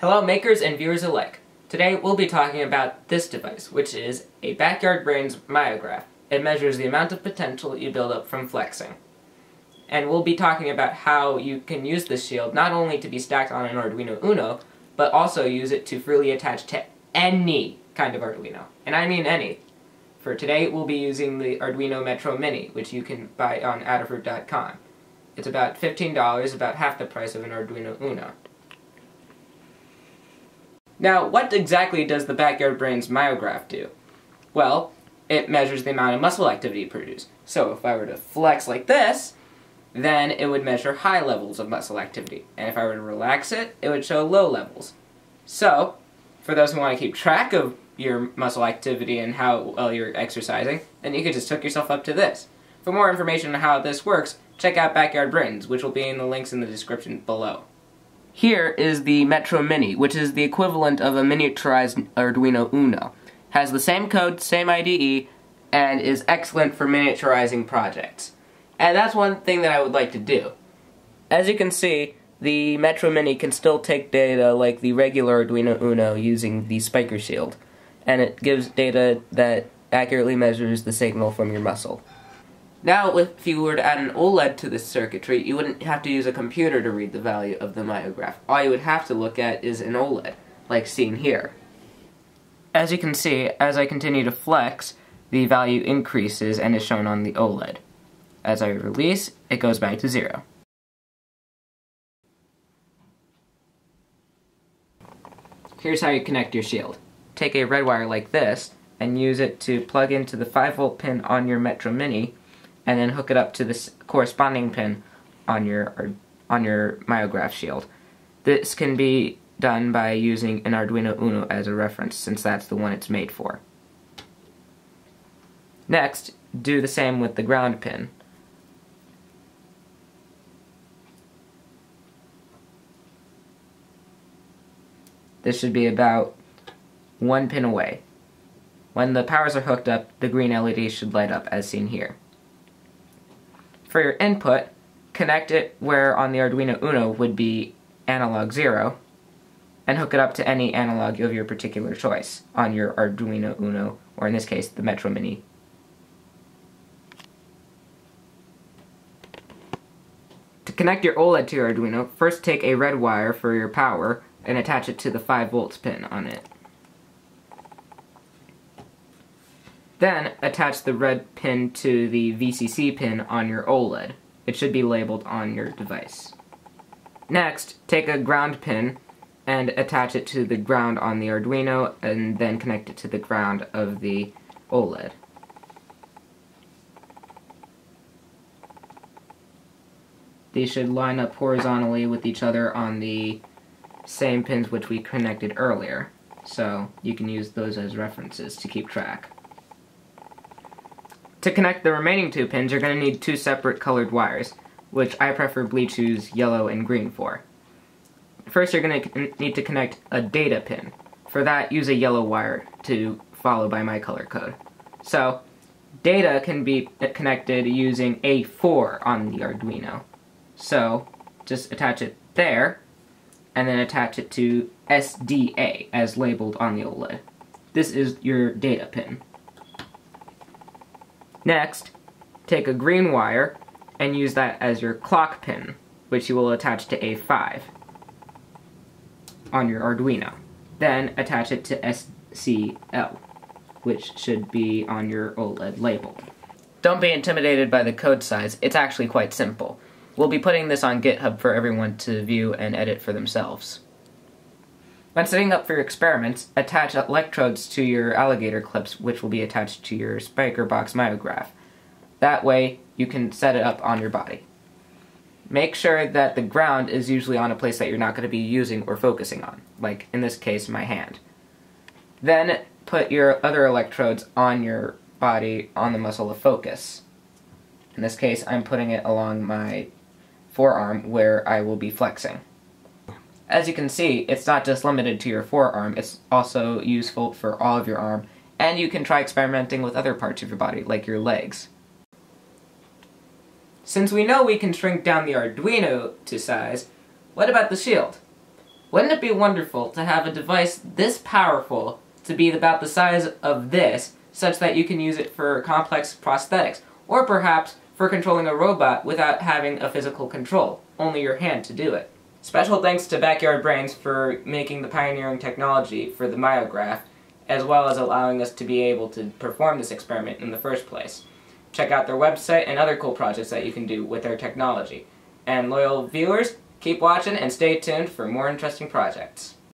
Hello makers and viewers alike. Today we'll be talking about this device, which is a Backyard Brains myograph. It measures the amount of potential you build up from flexing. And we'll be talking about how you can use this shield not only to be stacked on an Arduino Uno, but also use it to freely attach to any kind of Arduino. And I mean any. For today, we'll be using the Arduino Metro Mini, which you can buy on Adafruit.com. It's about $15, about half the price of an Arduino Uno. Now, what exactly does the Backyard Brains myograph do? Well, it measures the amount of muscle activity you produce. So if I were to flex like this, then it would measure high levels of muscle activity. And if I were to relax it, it would show low levels. So, for those who want to keep track of your muscle activity and how well you're exercising, then you could just hook yourself up to this. For more information on how this works, check out Backyard Brains, which will be in the links in the description below. Here is the Metro Mini, which is the equivalent of a miniaturized Arduino Uno. Has the same code, same IDE, and is excellent for miniaturizing projects. And that's one thing that I would like to do. As you can see, the Metro Mini can still take data like the regular Arduino Uno using the spiker shield, and it gives data that accurately measures the signal from your muscle. Now, if you were to add an OLED to this circuitry, you wouldn't have to use a computer to read the value of the myograph. All you would have to look at is an OLED, like seen here. As you can see, as I continue to flex, the value increases and is shown on the OLED. As I release, it goes back to zero. Here's how you connect your shield. Take a red wire like this, and use it to plug into the 5 volt pin on your Metro Mini, and then hook it up to the corresponding pin on your on your myograph shield. This can be done by using an Arduino Uno as a reference, since that's the one it's made for. Next, do the same with the ground pin. This should be about one pin away. When the powers are hooked up, the green LED should light up as seen here. For your input, connect it where on the Arduino Uno would be analog 0, and hook it up to any analog of your particular choice on your Arduino Uno, or in this case, the Metro Mini. To connect your OLED to your Arduino, first take a red wire for your power and attach it to the 5 volts pin on it. Then, attach the red pin to the VCC pin on your OLED. It should be labeled on your device. Next, take a ground pin and attach it to the ground on the Arduino, and then connect it to the ground of the OLED. These should line up horizontally with each other on the same pins which we connected earlier, so you can use those as references to keep track. To connect the remaining two pins, you're going to need two separate colored wires, which I preferably choose yellow and green for. First, you're going to need to connect a data pin. For that, use a yellow wire to follow by my color code. So, data can be connected using A4 on the Arduino. So, just attach it there, and then attach it to SDA as labeled on the OLED. This is your data pin. Next, take a green wire and use that as your clock pin, which you will attach to A5 on your Arduino. Then attach it to SCL, which should be on your OLED label. Don't be intimidated by the code size, it's actually quite simple. We'll be putting this on GitHub for everyone to view and edit for themselves. When setting up for your experiments, attach electrodes to your alligator clips, which will be attached to your spiker box myograph. That way, you can set it up on your body. Make sure that the ground is usually on a place that you're not going to be using or focusing on, like in this case, my hand. Then put your other electrodes on your body on the muscle of focus. In this case, I'm putting it along my forearm where I will be flexing. As you can see, it's not just limited to your forearm, it's also useful for all of your arm, and you can try experimenting with other parts of your body, like your legs. Since we know we can shrink down the Arduino to size, what about the shield? Wouldn't it be wonderful to have a device this powerful to be about the size of this, such that you can use it for complex prosthetics, or perhaps for controlling a robot without having a physical control, only your hand to do it. Special thanks to Backyard Brains for making the pioneering technology for the myograph, as well as allowing us to be able to perform this experiment in the first place. Check out their website and other cool projects that you can do with their technology. And loyal viewers, keep watching and stay tuned for more interesting projects.